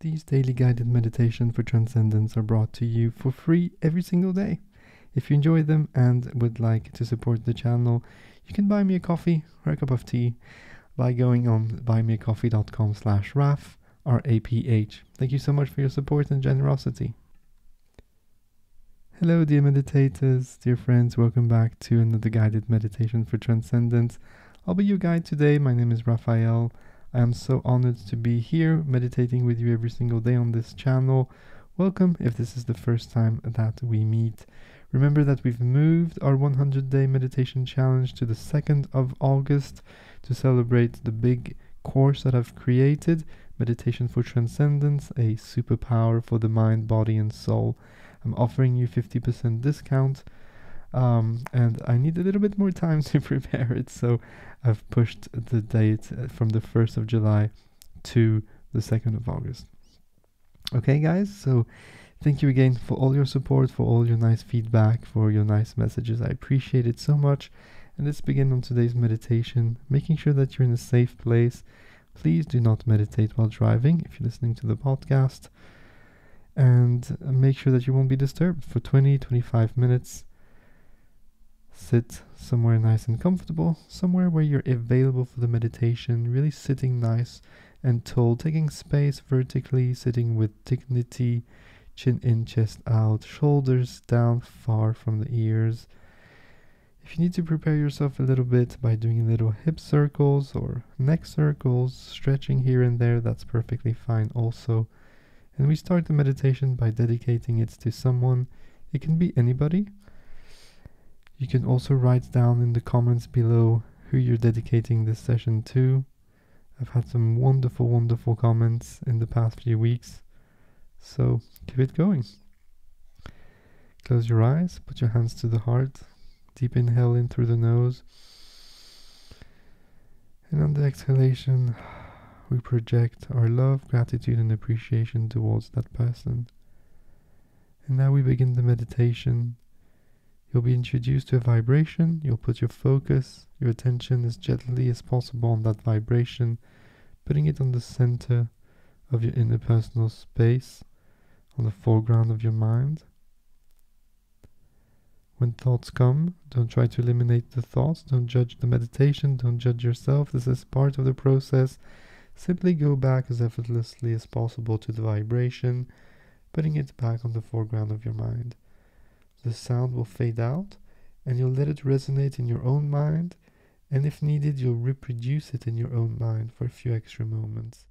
These daily guided meditations for transcendence are brought to you for free every single day. If you enjoy them and would like to support the channel, you can buy me a coffee or a cup of tea by going on buymeacoffee.com slash RAPH, R-A-P-H. Thank you so much for your support and generosity. Hello, dear meditators, dear friends. Welcome back to another guided meditation for transcendence. I'll be your guide today. My name is Raphael. I am so honored to be here meditating with you every single day on this channel. Welcome if this is the first time that we meet. Remember that we've moved our 100 day meditation challenge to the 2nd of August to celebrate the big course that I've created Meditation for Transcendence, a superpower for the mind, body, and soul. I'm offering you 50% discount. Um, and I need a little bit more time to prepare it, so I've pushed the date uh, from the 1st of July to the 2nd of August. Okay, guys, so thank you again for all your support, for all your nice feedback, for your nice messages. I appreciate it so much. And let's begin on today's meditation, making sure that you're in a safe place. Please do not meditate while driving if you're listening to the podcast and make sure that you won't be disturbed for 20 25 minutes. Sit somewhere nice and comfortable, somewhere where you're available for the meditation, really sitting nice and tall, taking space vertically, sitting with dignity, chin in, chest out, shoulders down far from the ears. If you need to prepare yourself a little bit by doing little hip circles or neck circles, stretching here and there, that's perfectly fine also. And we start the meditation by dedicating it to someone. It can be anybody. You can also write down in the comments below who you're dedicating this session to. I've had some wonderful, wonderful comments in the past few weeks. So keep it going. Close your eyes, put your hands to the heart. Deep inhale in through the nose. And on the exhalation, we project our love, gratitude, and appreciation towards that person. And now we begin the meditation. You'll be introduced to a vibration. You'll put your focus, your attention as gently as possible on that vibration, putting it on the center of your inner personal space, on the foreground of your mind. When thoughts come, don't try to eliminate the thoughts, don't judge the meditation, don't judge yourself. This is part of the process Simply go back as effortlessly as possible to the vibration, putting it back on the foreground of your mind. The sound will fade out, and you'll let it resonate in your own mind, and if needed, you'll reproduce it in your own mind for a few extra moments.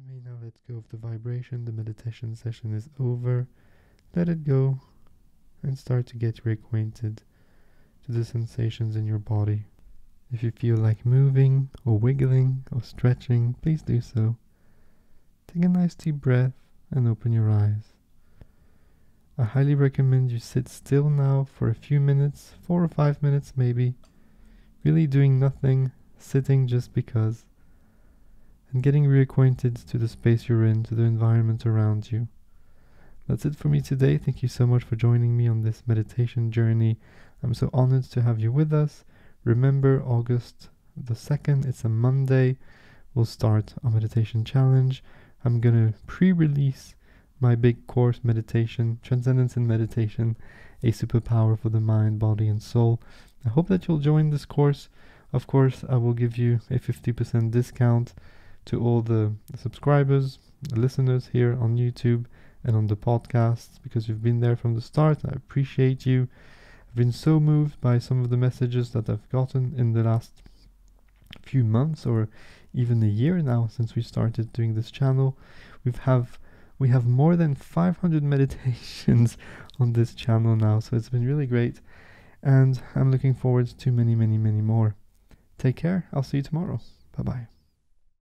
You may now let go of the vibration. The meditation session is over. Let it go and start to get reacquainted to the sensations in your body. If you feel like moving or wiggling or stretching, please do so. Take a nice deep breath and open your eyes. I highly recommend you sit still now for a few minutes, four or five minutes maybe, really doing nothing, sitting just because, and getting reacquainted to the space you're in, to the environment around you. That's it for me today. Thank you so much for joining me on this meditation journey. I'm so honored to have you with us. Remember, August the 2nd, it's a Monday. We'll start our meditation challenge. I'm going to pre release my big course, Meditation, Transcendence in Meditation, a superpower for the mind, body, and soul. I hope that you'll join this course. Of course, I will give you a 50% discount to all the subscribers, the listeners here on YouTube and on the podcast because you've been there from the start. I appreciate you. I've been so moved by some of the messages that I've gotten in the last few months or even a year now since we started doing this channel. We've have we have more than 500 meditations on this channel now, so it's been really great. And I'm looking forward to many, many, many more. Take care. I'll see you tomorrow. Bye bye.